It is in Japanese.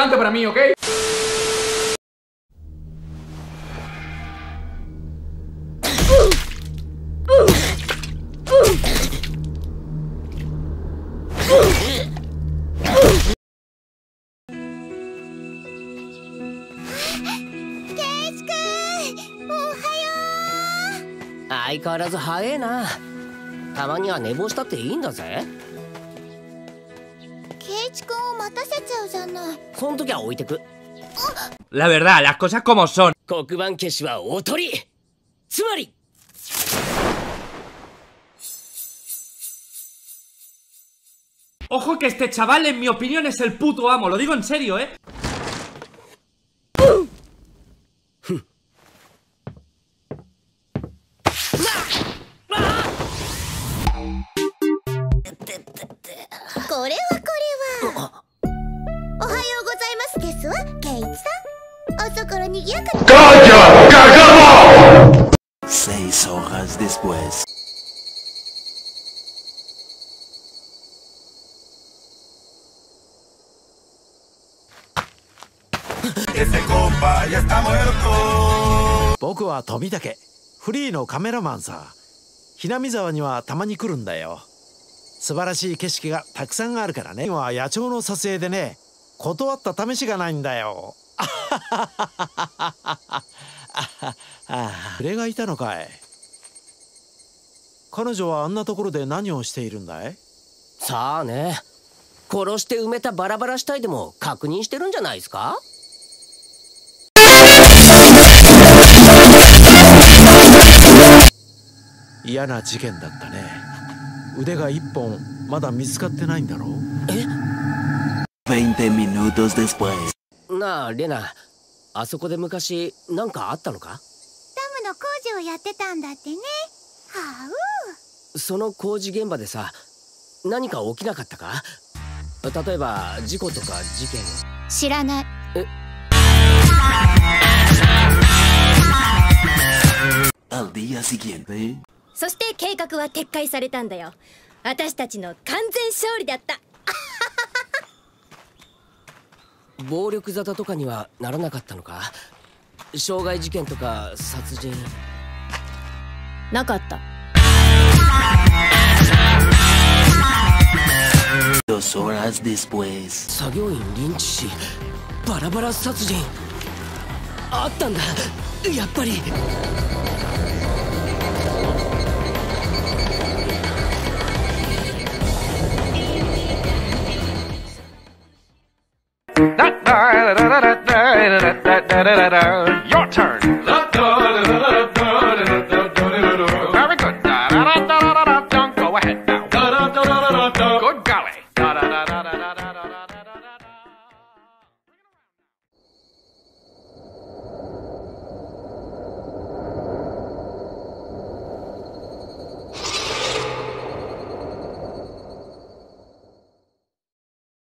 importante para mí, ¿ok? 変わらず早えなたまには寝坊したっていいんだぜケイチ君 La verdad, las cosas como son. Ojo que este chaval, en mi opinión, es el puto amo. Lo digo en serio, ¿eh? Ese compa ya está muerto. 僕は富武フリーのカメラマンさ。ひなみ沢にはたまに来るんだよ。素晴らしい景色がたくさんあるからね。今は野鳥の撮影でね断った試しがないんだよ。あれがいたのかい。彼女はあんなところで何をしているんだい？さあね。殺して埋めたバラバラ死体でも確認してるんじゃないですか？嫌な事件だったね。腕が一本まだ見つかってないんだろう。20 minutos después. なあレナ。あそこで昔何かあったのか？ダムの工事をやってたんだってね。はその工事現場でさ何か起きなかったか？例えば事故とか事件。う知らない。Al día siguiente. そして計画は撤回されたんだよ。私たちの完全勝利だった。暴力沙汰とかにはならなかったのか？傷害事件とか殺人？なかった.作業員リンチしバラバラ殺人。あったんだ。やっぱり Your turn.